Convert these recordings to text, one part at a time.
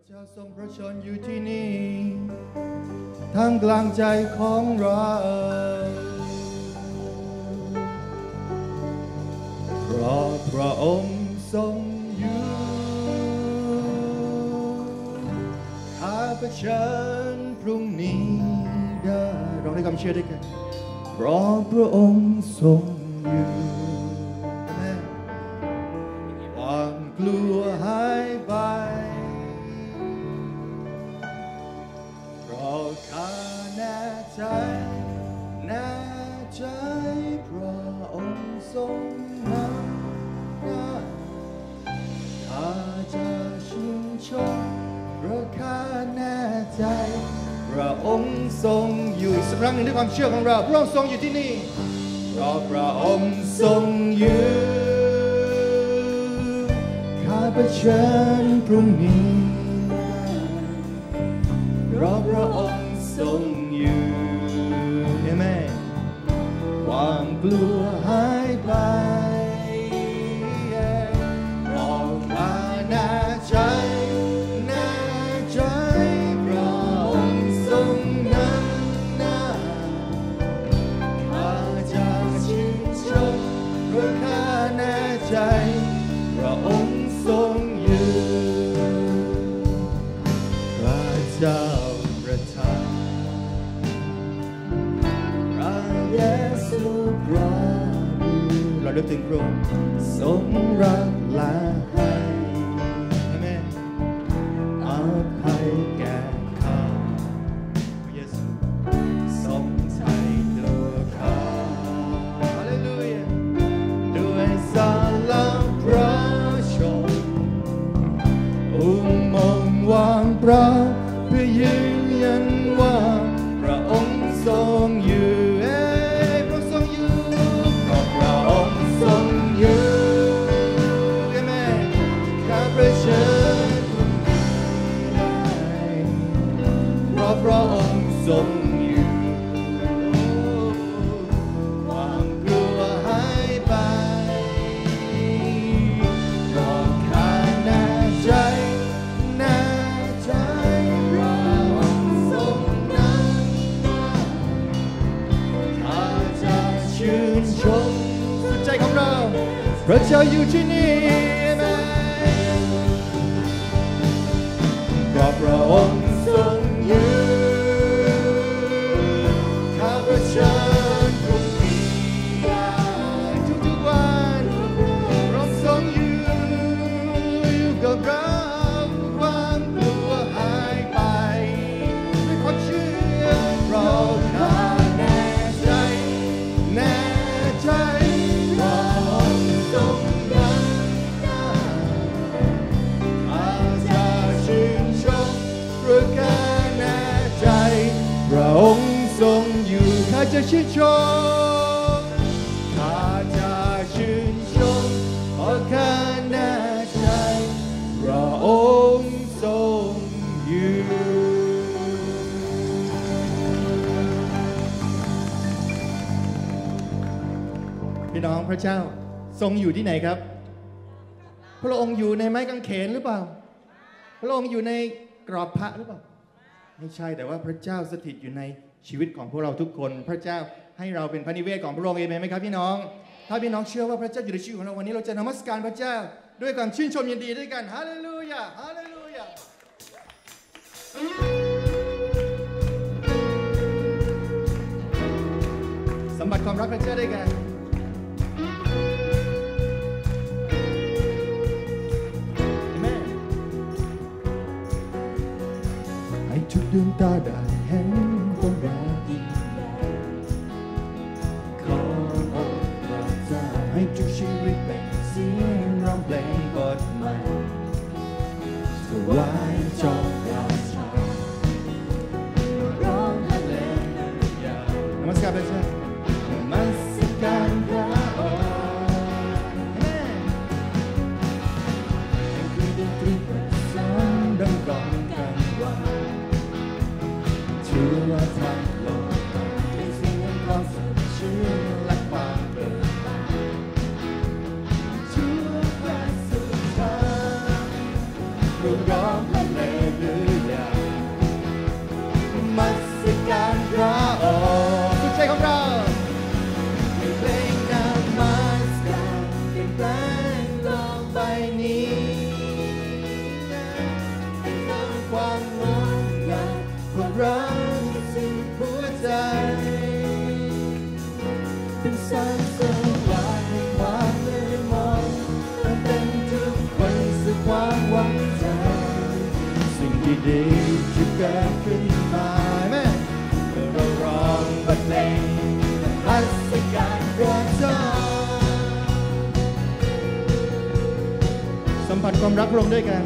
ระเจ้าทรงพระชนอยู่ที่นี่ท่ามกลางใจของเราเพราะพระองค์ทรงอยู่ข้าเผชิญพรุ่งนี้ได้เราได้ความเชื่อด้วยกันเพราะพระองค์ทรงอยู่ความกลัวหาย ใจแน่ใจพระองค์ทรงนำหน้าข้าจะชื่นชมเพราะข้าแน่ใจ พระองค์ทรงอยู่สักครั้งหนึ่งด้วยความเชื่อของเรา พระองค์ทรงอยู่ที่นี่เพราะพระองค์ทรงอยู่ข้าเผชิญพรุ่งนี้เพราะพระองค์ ควา พระเข้าจะชื่นชมข้าจะชื่นใจพระองค์ทรงอยู่พี่น้องพระเจ้าทรงอยู่ที่ไหนครับ พระองค์อยู่ในไม้กางเขนหรือเปล่า พระองค์อยู่ในกรอบพระหรือเปล่า ไม่ใช่แต่ว่าพระเจ้าสถิตอยู่ใน ชีวิตของพวกเราทุกคน พระเจ้าให้เราเป็นพระนิเวศของพระองค์เองไหมครับพี่น้อง ถ้าพี่น้องเชื่อว่าพระเจ้าอยู่ในชีวิตของเราวันนี้เราจะนมัสการพระเจ้า ด้วยความชื่นชมยินดีด้วยกันฮาเลลูยาฮาเลลูยาสัมผัสความรักพระเจ้าด้วยกัน Amen ให้ทุกดวงตาได้ ความรักพระองด้วยกัน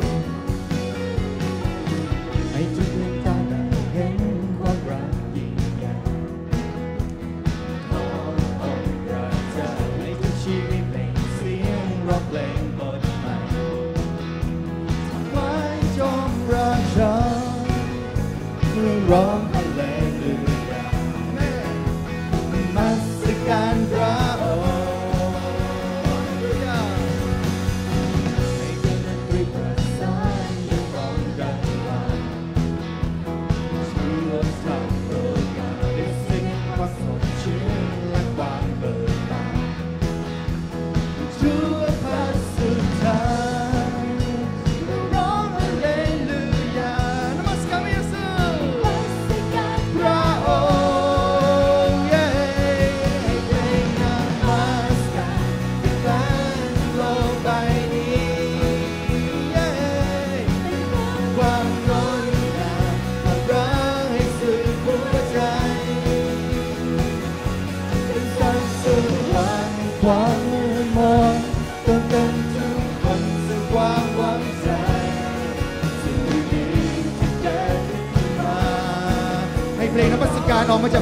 ให้ทุกดวงตาได้เห็นความรักยิ่งใหญ่ขององค์พระเจ้าให้ทุกชีวิตเพลงเสียงร้องเพลงบทใหม่ไว้จอมราชาเมื่อร้อง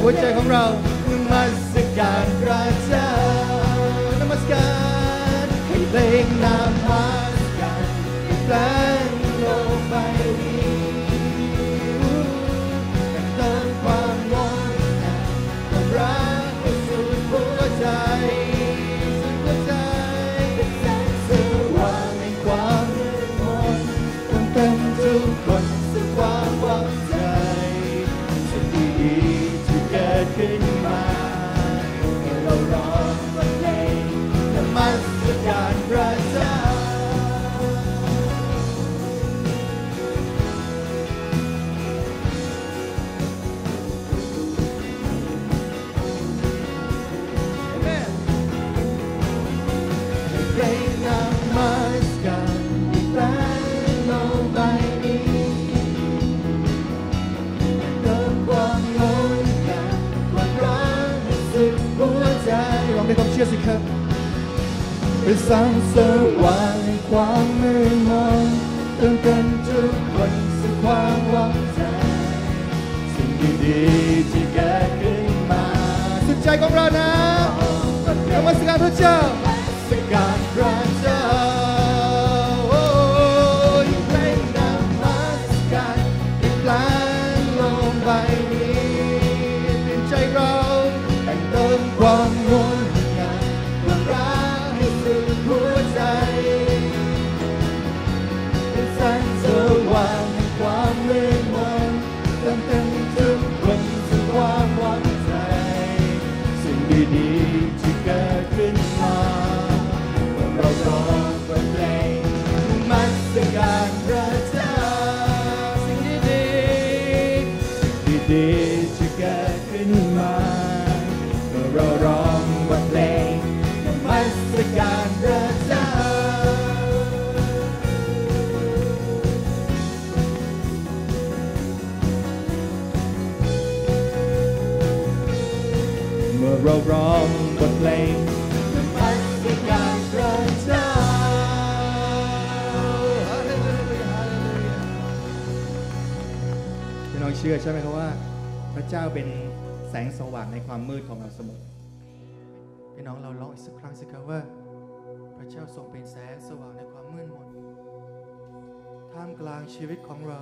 การอ ความเชื่อสิครับเป็นแสงสว่างในความมืดมนเติมเต็มทุกคนสู่ความหวังใจสิ่งดีๆที่เกิดขึ้นมาสุดใจของเรานะนมัสการพระเจ้าสการพระ เราร้องบทเพลงนมัสการพระเจ้าเลลูยาฮาเลลูยาพี่น้องเชื่อใช่ไหมครับว่า พระเจ้าเป็นแสงสว่างในความมืดของเราเสมอพี่น้องเราลองอีกสักครั้งสิครับว่า พระเจ้าทรงเป็นแสงสว่างในความมืดมนท่ามกลางชีวิตของเรา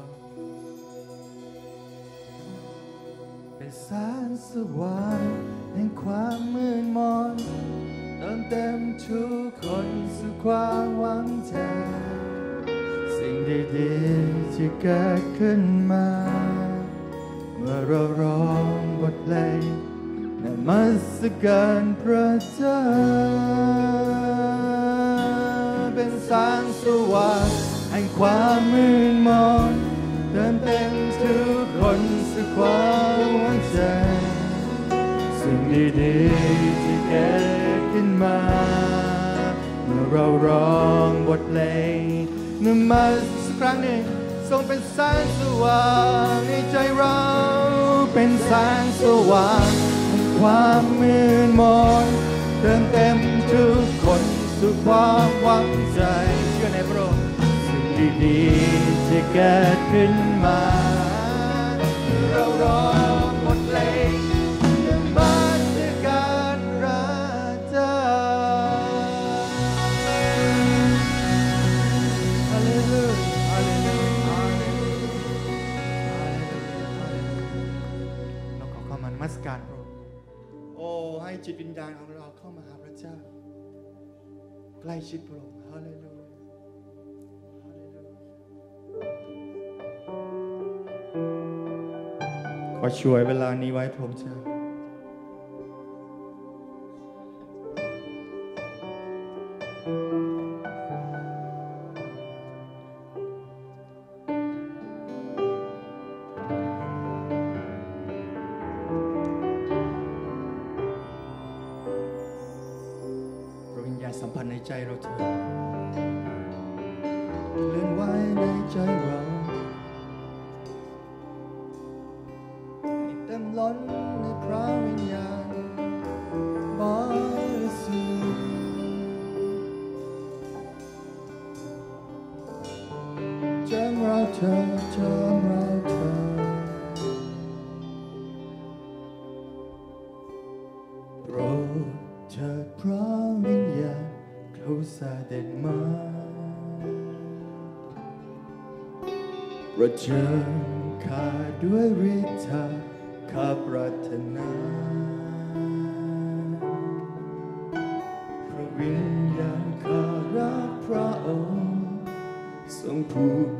เป็นแสงสว่างแห่งความมืดมนเติมเต็มทุกคนสู่ความหวังใจ สิ่งดีๆที่เกิดขึ้นมา เมื่อเราร้องบทเพลงนมัสการพระเจ้า เป็นแสงสว่างแห่งความมืดมนเติมเต็มทุกคนสู่ความ ดีๆที่เกิดขึ้นมา เมื่อเราร้องบทเพลงนมัสสักครั้งหนึ่งทรงเป็นแสงสว่างในใจเรา เป็นแสงสว่างงความมืดมนเติมเต็มทุกคนสู่ความหวังใจเชื่อในพระองค์สิ่งดีๆจะเกิดขึ้นมา เรารอ ใกล้ชิดพระองค์ฮาเลลูยาขอช่วยเวลานี้ไว้พระองค์เจ้า รัเธอเธอรากเธอปรเพระวิญญาณเขาเด็จมาประเจิข้าด้วยฤทธาข้าปรารถนา พระวิญญาณข้ารักพระองค์ทรงผูก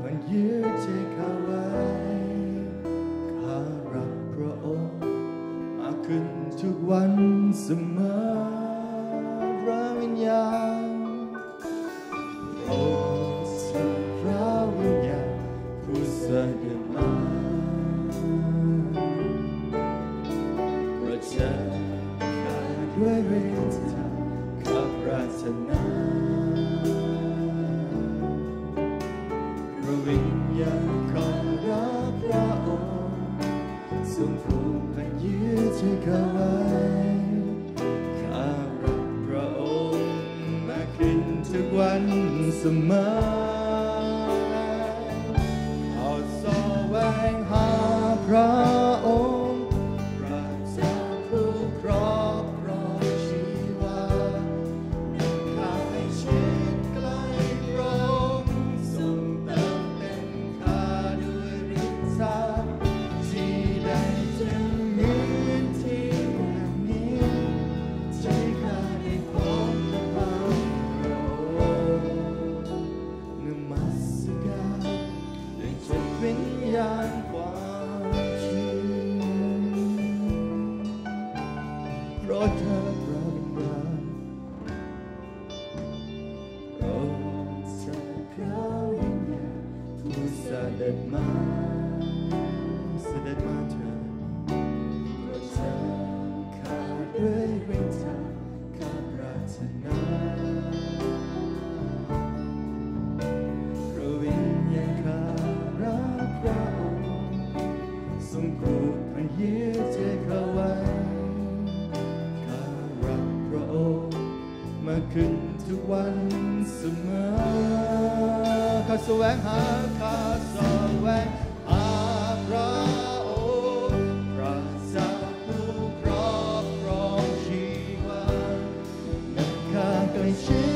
salvation.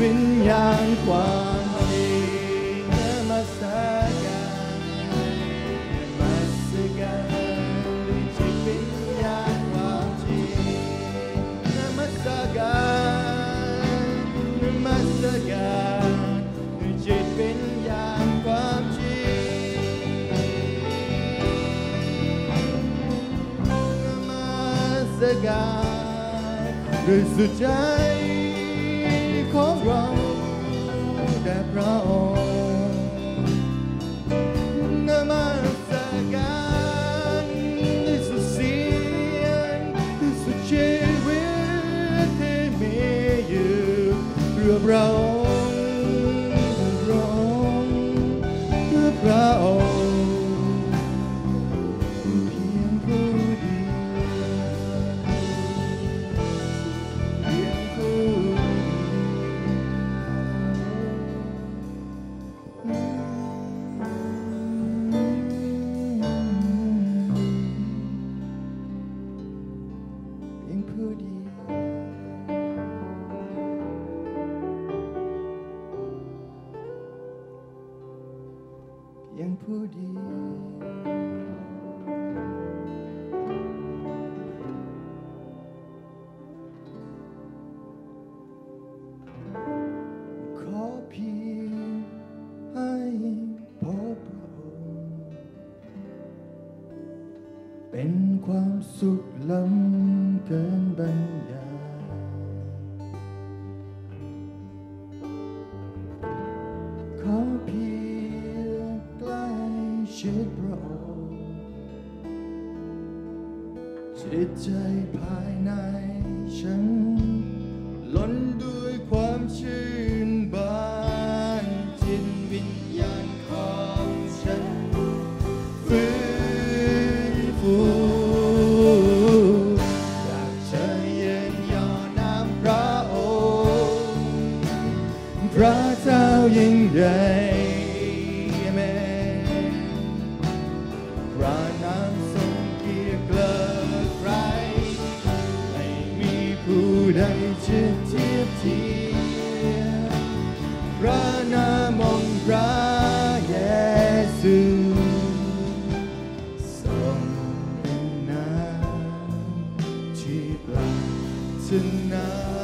ริญญาณความดีนมัสการนมัสการด้วยจิตวิญญาณความดีนมัสการนมัสการด้วยจิตวิญญาณความดี Namaste God, ด้วยสุดใจ poor dear. tonight.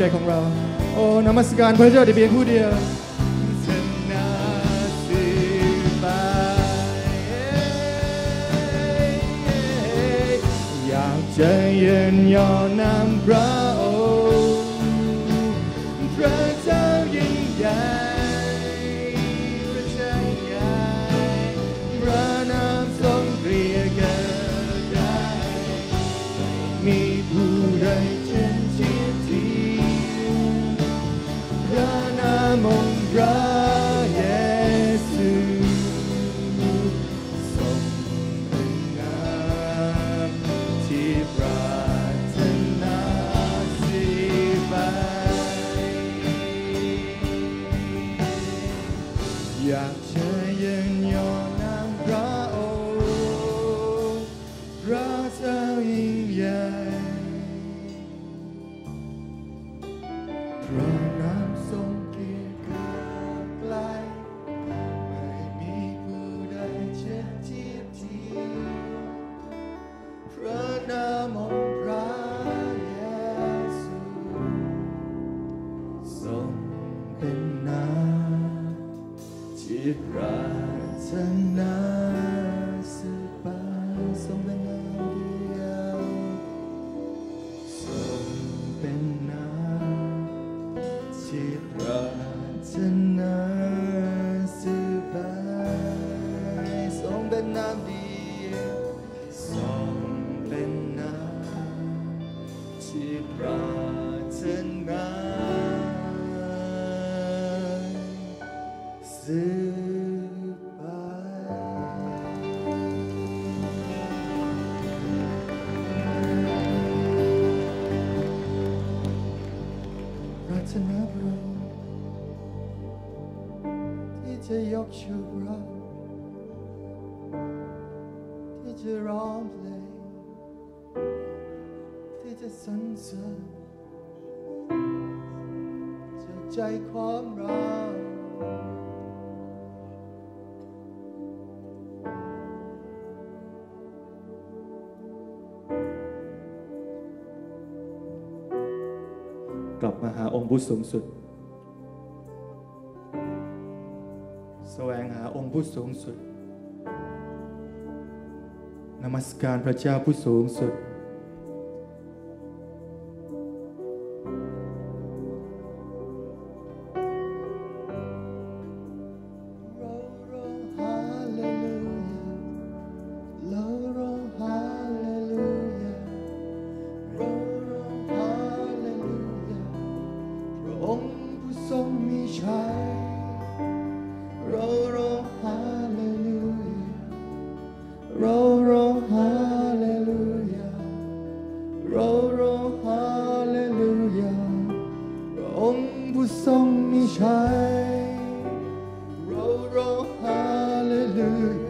จของเรา โอ้นมัสการพระเจ้าเดียงผู้เดียวใจเย็นยอมนำพระ ที่จะยกชูเราที่จะร้องเพลงที่จะสรรเสริญจากใจความรัก บุตสูงสุด แสวงหาองค์ผู้สูงสุด นมัสการพระเจ้าผู้สูงสุด Hallelujah.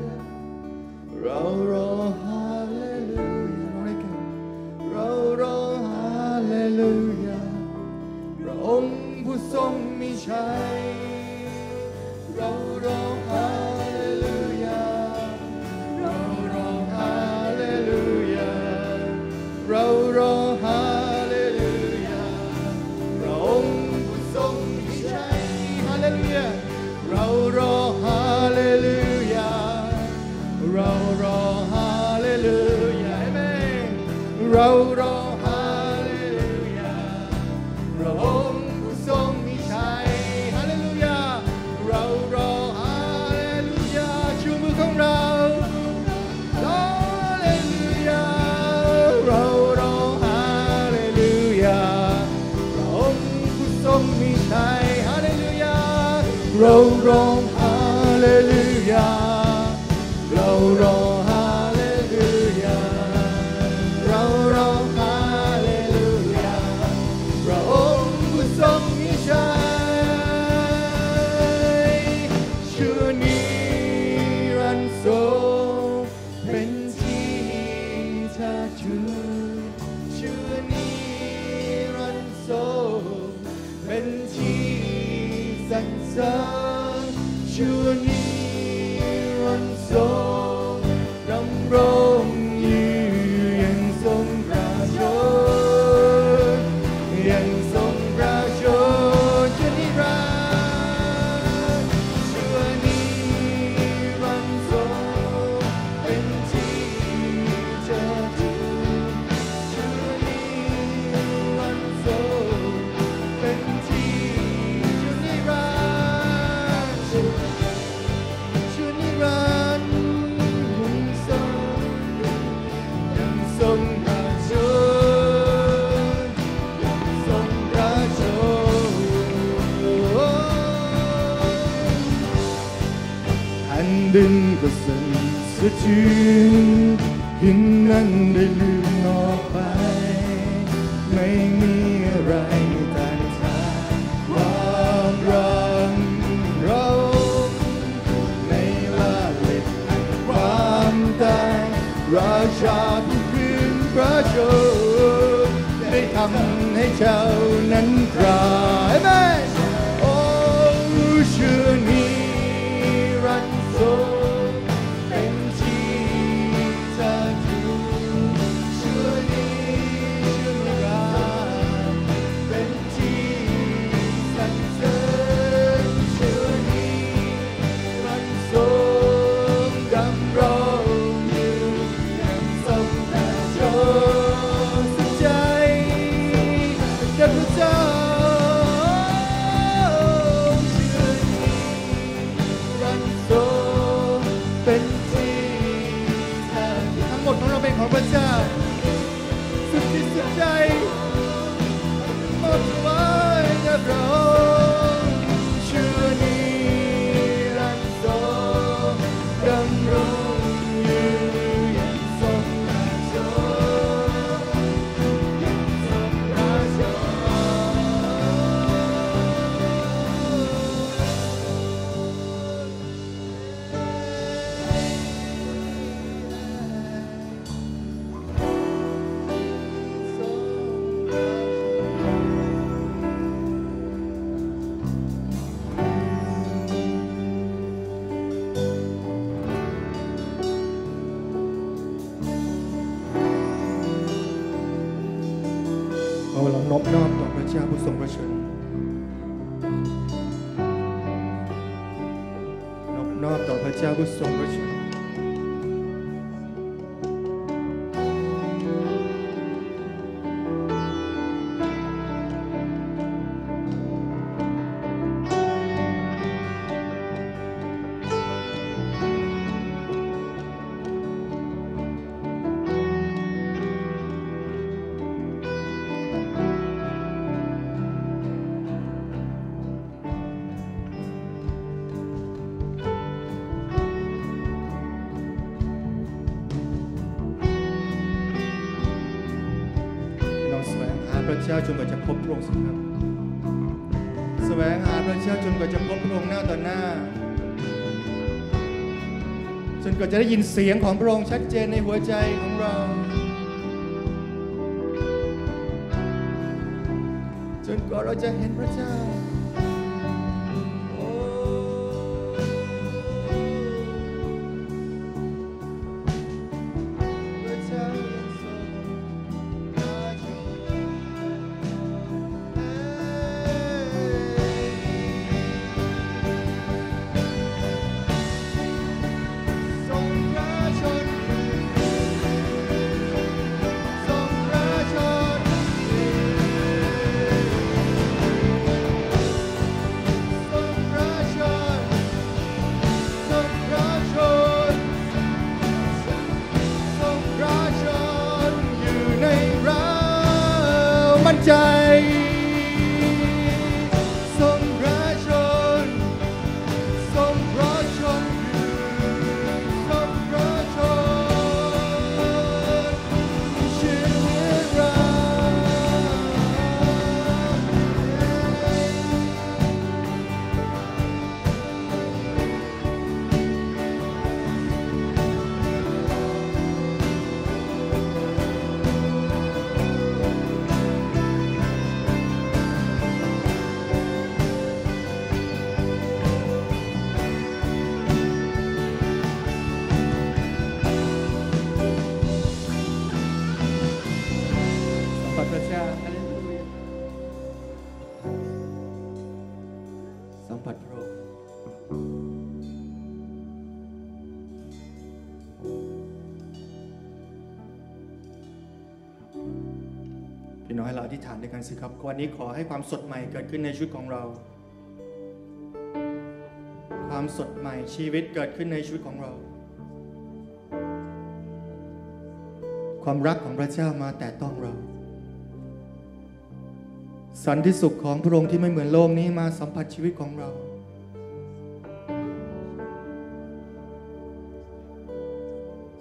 you and me. to อบนอบต่อพระเจ้าผู้ทรงพระชนนอบนอบต่อพระเจ้าผู้ทรงพระชน ได้ยินเสียงของพระองค์ชัดเจนในหัวใจของเรา จนกว่าเราจะเห็นพระเจ้า น้อยเราอธิษฐานด้วยกันสิครับ วันนี้ขอให้ความสดใหม่เกิดขึ้นในชีวิตของเรา ความสดใหม่ชีวิตเกิดขึ้นในชีวิตของเรา ความรักของพระเจ้ามาแต่ต้องเรา สันติสุขของพระองค์ที่ไม่เหมือนโลกนี้มาสัมผัสชีวิตของเรา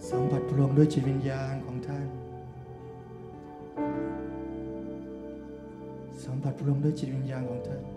สัมผัสพระองค์ด้วยจิตวิญญาณ 부름을 지는 양 왕탄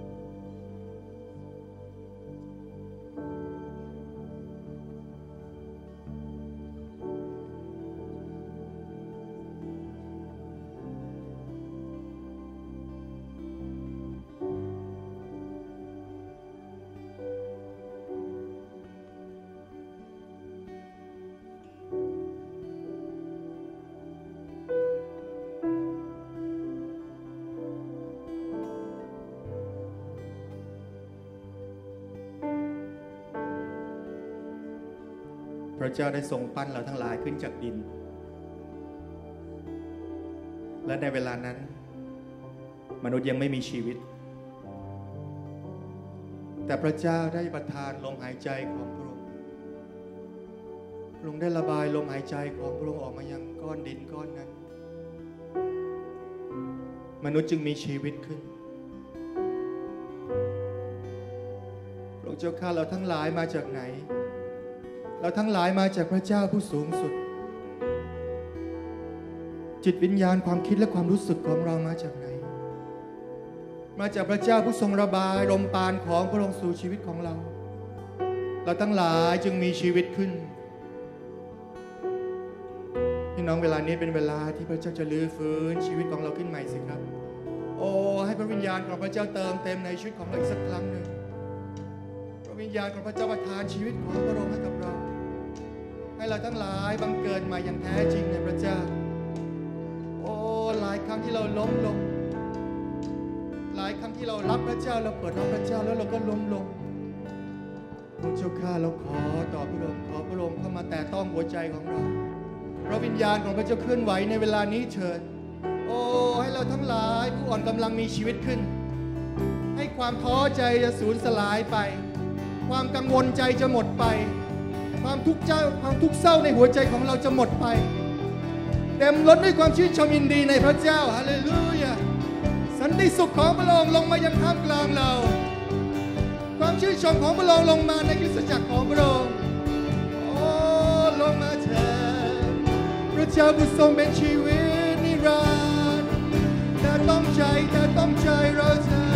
พระเจ้าได้ทรงปั้นเราทั้งหลายขึ้นจากดิน และในเวลานั้น มนุษย์ยังไม่มีชีวิต แต่พระเจ้าได้ประทานลมหายใจของพระองค์พระองค์ได้ระบายลมหายใจของพระองค์ออกมายังก้อนดินก้อนนั้น มนุษย์จึงมีชีวิตขึ้นพระเจ้าข้าเราทั้งหลายมาจากไหน เราทั้งหลายมาจากพระเจ้าผู้สูงสุด จิตวิญญาณความคิดและความรู้สึกของเรามาจากไหน มาจากพระเจ้าผู้ทรงระบายลมปานของพระองค์สู่ชีวิตของเรา เราทั้งหลายจึงมีชีวิตขึ้นพี่น้องเวลานี้เป็นเวลาที่พระเจ้าจะลื้อฟื้นชีวิตของเราขึ้นใหม่สิครับ โอ้ให้พระวิญญาณของพระเจ้าเติมเต็มในชีวิตของเราอีกสักครั้งหนึ่งพระวิญญาณของพระเจ้าประทานชีวิตของพระองค์ให้กับเรา เราทั้งหลายบังเกิดใหม่อย่างแท้จริงในพระเจ้า โอ้หลายครั้งที่เราล้มลง หลายครั้งที่เรารับพระเจ้าเราเปิดรับพระเจ้าแล้วเราก็ล้มลงพระเจ้าข้าเราขอต่อพระองค์ขอพระองค์เข้ามาแต่ต้องหัวใจของเราพระวิญญาณของพระเจ้าเคลื่อนไหวในเวลานี้เถิด โอ้ให้เราทั้งหลายผู้อ่อนกำลังมีชีวิตขึ้น ให้ความท้อใจจะสูญสลายไป ความกังวลใจจะหมดไป ความทุกข์เจ้าความทุกข์เศร้าในหัวใจของเราจะหมดไป เต็มล้นด้วยความชื่นชมยินดีในพระเจ้าฮาเลลูยาสันติสุขของพระองค์ลงมายังท่ามกลางเรา ความชื่นชมของพระองค์ลงมาในคริสตจักรของพระองค์โอ้ลงมาเถิดพระเจ้าผู้ทรงเป็นชีวิตนิรันดร์แต่ต้องใจแต่ต้องใจเราเถิด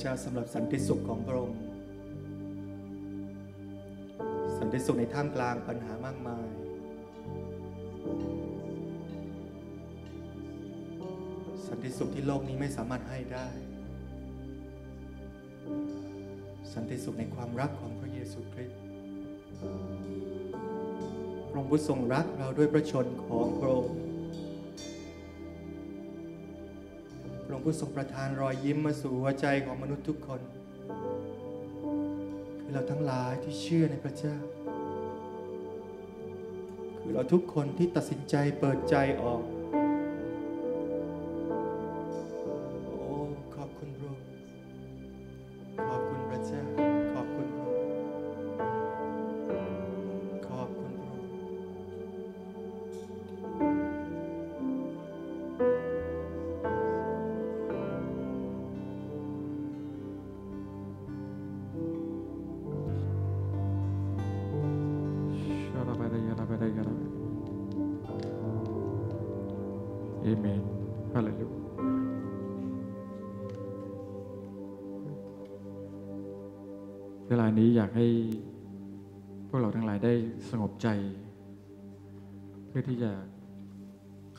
เจ้าสำหรับสันติสุขของพระองค์ สันติสุขในท่ามกลางปัญหามากมาย สันติสุขที่โลกนี้ไม่สามารถให้ได้ สันติสุขในความรักของพระเยซูคริสต์พระองค์ผู้ทรงรักเราด้วยพระชนของพระองค์ ผู้ทรงประทานรอยยิ้มมาสู่หัวใจของมนุษย์ทุกคน คือเราทั้งหลายที่เชื่อในพระเจ้า คือเราทุกคนที่ตัดสินใจเปิดใจออก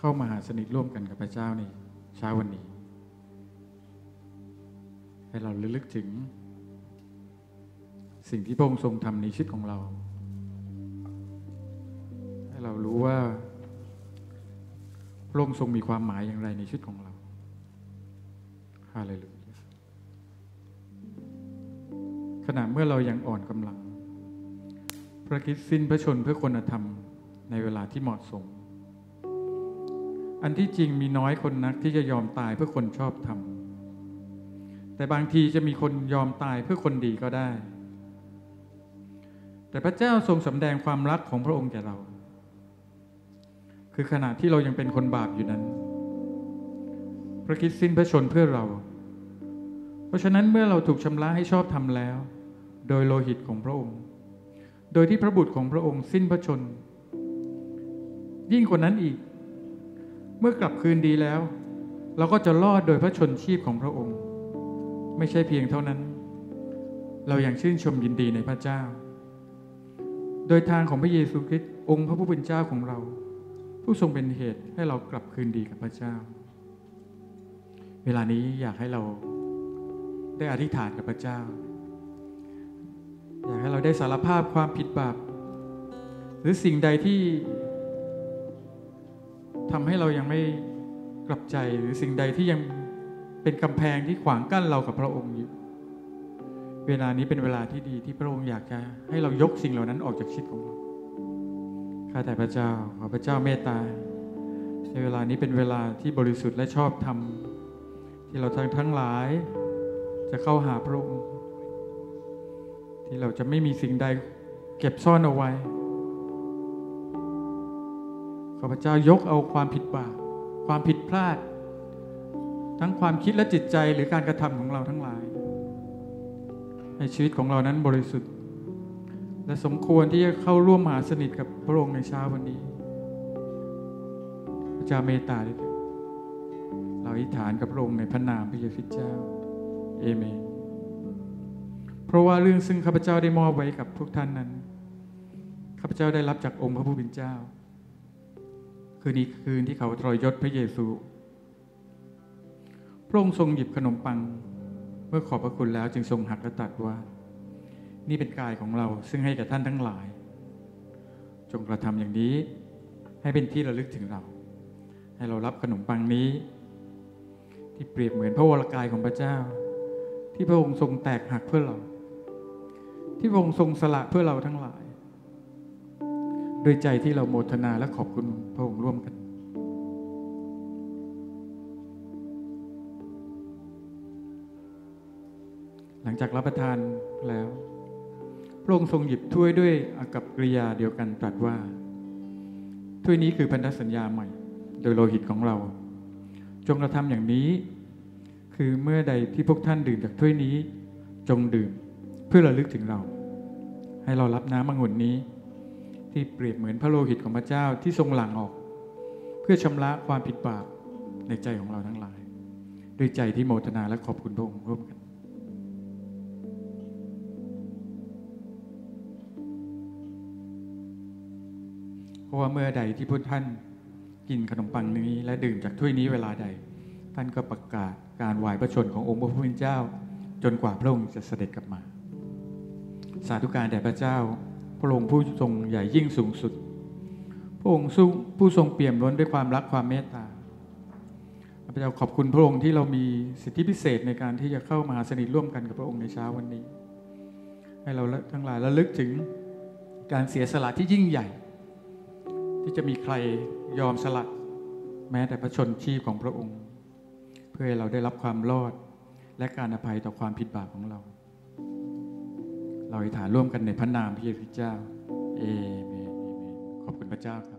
ามาหาสนิทร่วมกันกับพระเจ้าในเช้าวันนี้ ให้เราระลึกถึง สิ่งที่พระองค์ทรงทำในชีวิตของเรา ให้เรารู้ว่าพระองค์ทรงมีความหมายอย่างไรในชีวิตของเราฮาเลลูยาขณะเมื่อเรายังอ่อนกำลัง พระคิดสิ้นพระชนเพื่อคนธรรมในเวลาที่เหมาะสม อันที่จริงมีน้อยคนนักที่จะยอมตายเพื่อคนชอบธรรมแต่บางทีจะมีคนยอมตายเพื่อคนดีก็ได้ แต่พระเจ้าทรงสำแดงความรักของพระองค์แก่เรา คือขณะที่เรายังเป็นคนบาปอยู่นั้น พระคิดสิ้นพระชนเพื่อเรา เพราะฉะนั้นเมื่อเราถูกชำระให้ชอบทำแล้ว โดยโลหิตของพระองค์ โดยที่พระบุตรของพระองค์สิ้นพระชน ยิ่งกว่านั้นอีก เมื่อกลับคืนดีแล้ว เราก็จะรอดโดยพระชนชีพของพระองค์ ไม่ใช่เพียงเท่านั้น เรายัางชื่นชมยินดีในพระเจ้า โดยทางของพระเยซูคริสต์องค์พระผู้เป็นเจ้าของเรา ผู้ทรงเป็นเหตุให้เรากลับคืนดีกับพระเจ้า เวลานี้อยากให้เราได้อธิษฐานกับพระเจ้า อยากให้เราได้สารภาพความผิดบาปหรือสิ่งใดที่ ทำให้เรายังไม่กลับใจหรือสิ่งใดที่ยังเป็นกำแพงที่ขวางกั้นเรากับพระองค์อยู่ เวลานี้เป็นเวลาที่ดีที่พระองค์อยากจะให้เรายกสิ่งเหล่านั้นออกจากชีวิตของเรา ข้าแต่พระเจ้า ขอพระเจ้าเมตตา ในเวลานี้เป็นเวลาที่บริสุทธิ์และชอบธรรมที่เราทั้งทั้งหลายจะเข้าหาพระองค์ ที่เราจะไม่มีสิ่งใดเก็บซ่อนเอาไว้ ขอพเจ้ายกเอาความผิดบาปความผิดพลาด ทั้งความคิดและจิตใจหรือการกระทำของเราทั้งหลายให้ชีวิตของเรานั้นบริสุทธิ์ และสมควรที่จะเข้าร่วมมหาสนิทกับพระองค์ในเช้าวันนี้พระเจ้าเมตตาด้วยเถิดเราอธิษฐานกับพระองค์ในพระนามพระเยซูเจ้าเอเมนเพราะว่าเรื่องซึ่งข้าพเจ้าได้มอบไว้กับทุกท่านนั้นข้าพเจ้าได้รับจากองค์พระผู้เป็นเจ้า คือนี้คืนที่เขาทรยศพระเยซู พระองค์ทรงหยิบขนมปัง เมื่อขอบพระคุณแล้วจึงทรงหักและตัดว่า นี่เป็นกายของเราซึ่งให้แก่ท่านทั้งหลาย จงกระทำอย่างนี้ให้เป็นที่ระลึกถึงเรา ให้เรารับขนมปังนี้ ที่เปรียบเหมือนพระวรกายของพระเจ้า ที่พระองค์ทรงแตกหักเพื่อเรา ที่พระองค์ทรงสละเพื่อเราทั้งหลาย โดยใจที่เราโมทนาและขอบคุณพระองค์ร่วมกันหลังจากรับประทานแล้ว พระองค์ทรงหยิบถ้วยด้วยอากับกริยาเดียวกันตรัสว่า ถ้วยนี้คือพันธสัญญาใหม่ โดยโลหิตของเรา จงกระทำอย่างนี้ คือเมื่อใดที่พวกท่านดื่มจากถ้วยนี้ จงดื่มเพื่อระลึกถึงเรา ให้เรารับน้ำองุ่นนี้ ที่เปรียบเหมือนพระโลหิตของพระเจ้าที่ทรงหลั่งออก เพื่อชำระความผิดบาปในใจของเราทั้งหลาย ด้วยใจที่โมทนาและขอบคุณพระองค์ร่วมกันเพราะว่าเมื่อใดที่พวกท่านกินขนมปังนี้และดื่มจากถ้วยนี้เวลาใด ท่านก็ประกาศการวายพระชนขององค์พระผู้เป็นเจ้า จนกว่าพระองค์จะเสด็จกลับมา สาธุการแด่พระเจ้า พระองค์ผู้ทรงใหญ่ยิ่งสูงสุด พระองค์ผู้ทรงเปี่ยมล้นด้วยความรักความเมตตาพระเจ้าขอบคุณพระองค์ที่เรามีสิทธิพิเศษในการที่จะเข้ามาสนิทร่วมกันกับพระองค์ในเช้าวันนี้ ให้เราทั้งหลายระลึกถึงการเสียสละที่ยิ่งใหญ่ ที่จะมีใครยอมสละแม้แต่พระชนชีพของพระองค์ เพื่อให้เราได้รับความรอดและการอภัยต่อความผิดบาปของเรา เราอธิษฐานร่วมกันในพระนามพระเยซูคริสต์เจ้า เอเมนเอเมนขอบคุณพระเจ้าครับ